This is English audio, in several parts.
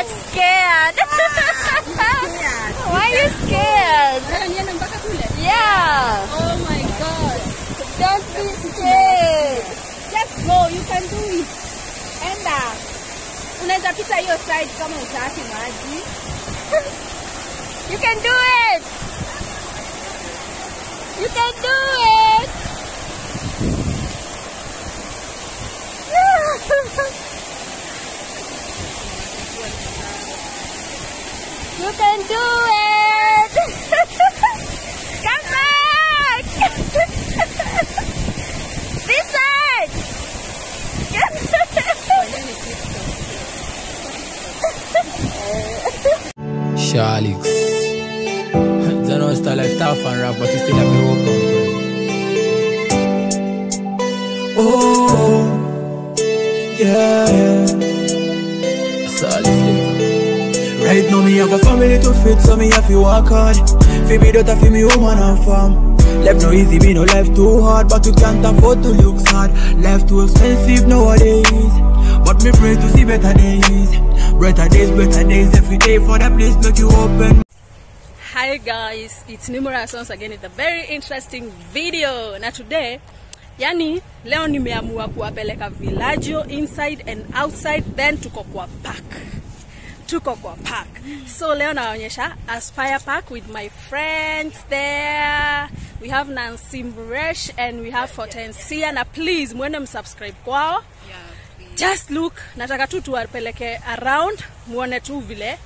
not scared. Why are you scared? Sasa niende mpaka kule. Yeah. Oh my god. Don't be scared. Just go, you can do it. Enda. Uh, Unaweza pita hiyo side kama utaki maji. You can do it. You can do it. You can do it. Come back. this side. Shalix. Zano style like tough and rap, but you still have your hope. Oh, yeah, Right now me have a family to feed, so me have to work hard. Fi be fi me woman and farm. Life no easy, me no life too hard, but you can't afford to look sad. Life too expensive nowadays, but me pray to see better days. Better days, better days every day for the place make you open. Hi guys, it's Nimo Ras once again with a very interesting video. Na today, yani leo nimeamua kuwapeleka Villaggio inside and outside then tuko kwa park. Tuko kwa park. So leo naonyesha Aspire Park with my friends there. We have Nancy Mresh and we have Hortensia na please mwende msubscribe kwao. Just look, nataka tu tuwapeleke around muone tu vile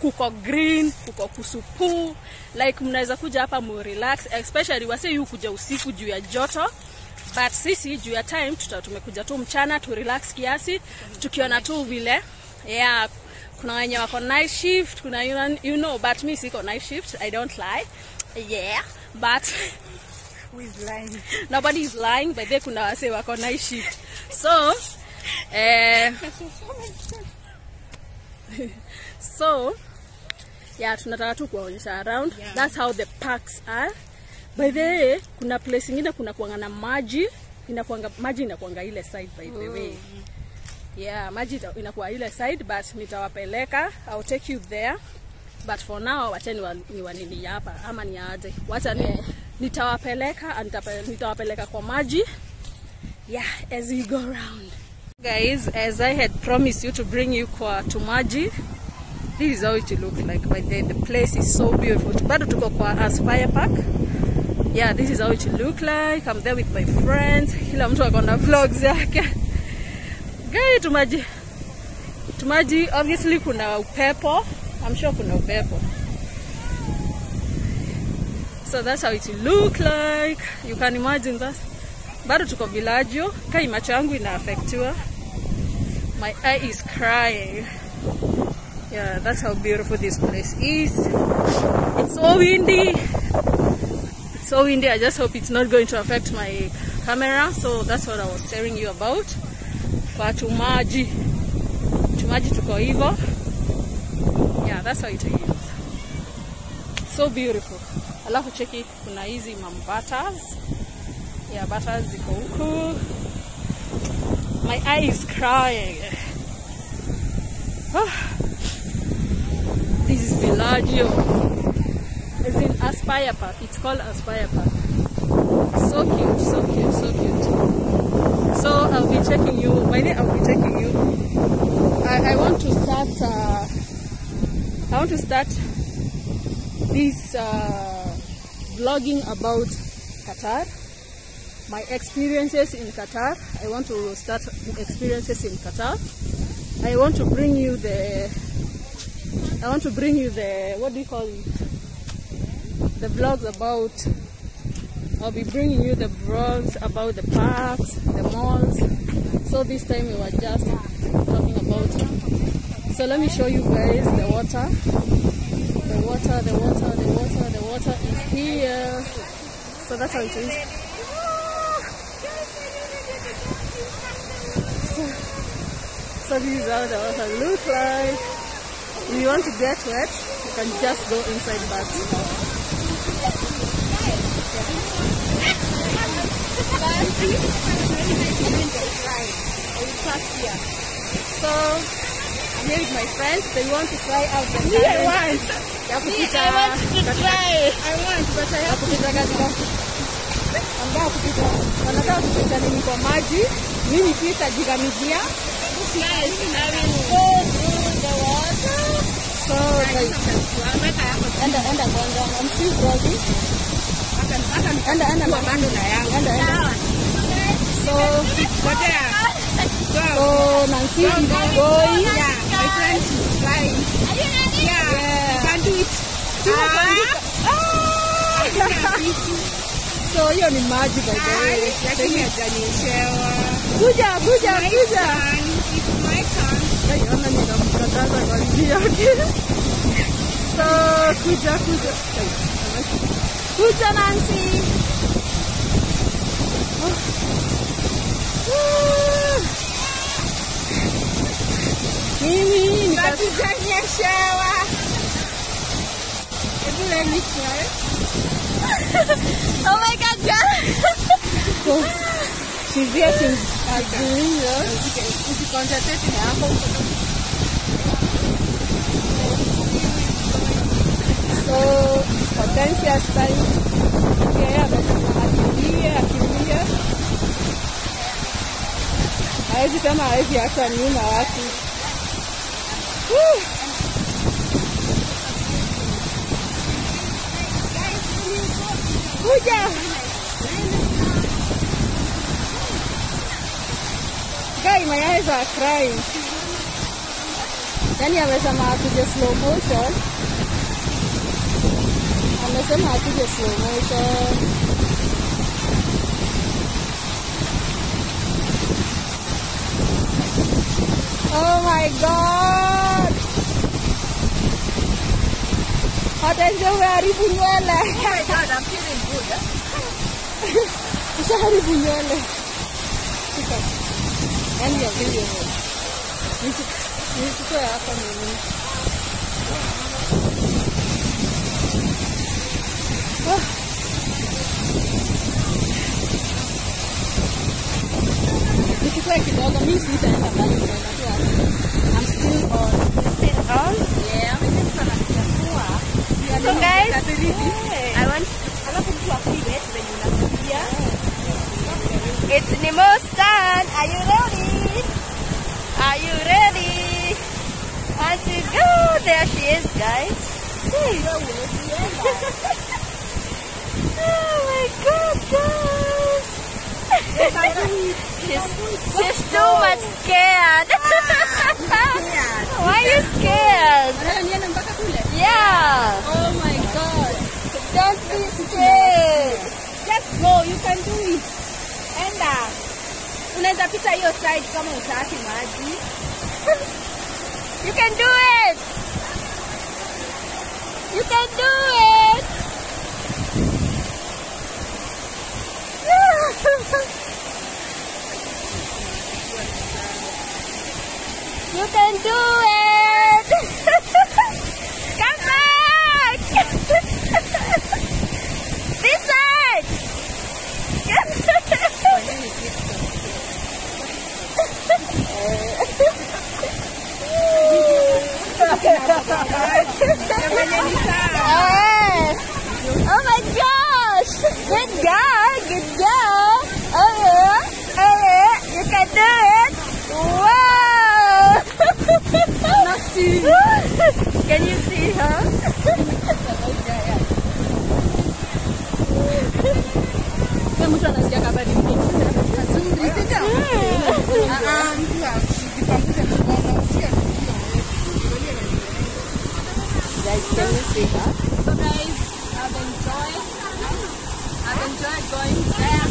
kuko green, kuko kusupu, like mnaweza kuja hapa mu relax, especially wase yu kuja usiku juu ya joto but sisi juu ya time tuta tumekuja tu mchana tu relax kiasi tukiona tu vile yeah kuna wenye wako night shift kuna you, you know but mi siko night shift i don't lie. Yeah but Who is lying? nobody is lying but they kuna wase wako night shift. So eh, so yeah tunataka tu kuwaonyesha around. Yeah. that's how the parks are. By the way kuna place ingine kuna kuanga na maji inakuanga maji inakuanga ile side by the way yeah maji inakuwa ile side but nitawapeleka. I'll take you there. But for now wacha ni, wanini hapa. Ama ni aje? Wacha ni, nitawapeleka nitawapeleka kwa maji. Yeah as we go around guys as i had promised you to bring you kwa to maji this is how it look like. By the, the place is so beautiful. Bado tuko kwa aspire park. Yeah this is how it look like. I'm there with my friends. Kila mtu akona vlogs yake guy tumaji. Tumaji obviously kuna upepo. I'm sure kuna upepo. So that's how it look like. You can imagine that. Bado tuko villaggio. Kai macho yangu inaafektiwa my eye is crying. Yeah that's how beautiful this place is. It's so windy. It's so windy. I just hope it's not going to affect my camera. So that's what i was telling you about kwa tumaji tumaji tuko hivyo. yeah that's how it is. So beautiful. Alafu cheki kuna hizi mambatas. Yeah batas ziko huku. My eye is crying. This is Bellagio. as in Aspire Park. It's called Aspire Park. So cute so cute so cute so I'll be taking you by the I'll be taking you I, I want to start uh, I want to start this uh, vlogging about Qatar my experiences in Qatar. I want to start experiences in Qatar. I want to bring you the I want to bring you the what do you call it? The vlogs about I'll be bringing you the vlogs about the parks, the malls. So this time we were just talking about so let me show you guys the water. The water, the water, the water, the water is here. So that's how it is. So this is how the water look like. If you want to get wet, you can just go inside the bath. So I'm here with my friends. They want to try out the Me, I want. Ya kupita I want to try. I want but I have kupita katika wanataka kupita wanataka kupita nini kwa maji. Mimi sitajigamizia. Yes, I will go through the water. So guys, enda enda kwanza. I'm still vlogging. Enda enda bando na yangu. Enda enda. So so Nancy is going. Yeah, my friend is flying. Yeah, you can do it. So hiyo ni maji by the way. lakini hajanyeshewa. Kuja kuja kuja. Aiona ninamkataza kwa njia yake. So kuja kuja. Kuja Nancy. Nika Hatujanyeshewa. Hebu let me try. Oh my god, so, she's here since uh, doing this. Usiconcentrate na hapo. So, Hortensia's time. Yeye amesema akimbie, akimbie. Hawezi sema hawezi acha nyuma watu. Kuja. Guy, my eyes are crying. Yani amesema akuje slow motion. Amesema akuje slow motion. Oh my god! Hortensia umeharibu nywele. Oh my God, I'm feeling good. Ushaharibu nywele. Shika. Yaani ya video. Nisi- Nisichukue hapa mimi. Ah. Nichukue kidogo, mimi sitaenda mbali tena tu hapa. I'm still on. Sit on. Yeah. So guys, I want alafu mtu apige venye unafikia. It's Nimo's turn. Are you ready? Are you ready? Want to go? There she is, guys. See. oh my god, guys. she's, she's too much scared. Ah, Why are you scared? Nataka niende mpaka kule. Yeah. Oh my god. Don't be scared. Just go, you can do it. Enda. Unaweza pita hiyo side kama utaki maji. You can do it. You can do it. you can do it. Come back. this side. Yes. Oh my gosh! Good guy, good job. Oh yeah, oh yeah, you can do it. Wow! can you see her? Sasa mtu anasikia kama ni mimi. Guys, can you see her? So guys, I've enjoyed I've enjoyed going there.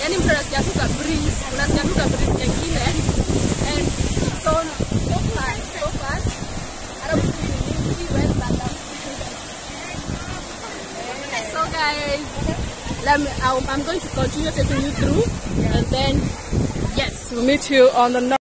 Yaani mtu anasikia tu ka breeze, ka breeze nyingine and so so fun, so fun. Alafu ni mingi, well done. So guys, let me, I'm I'm going to continue taking you through and then yes, we'll meet you on the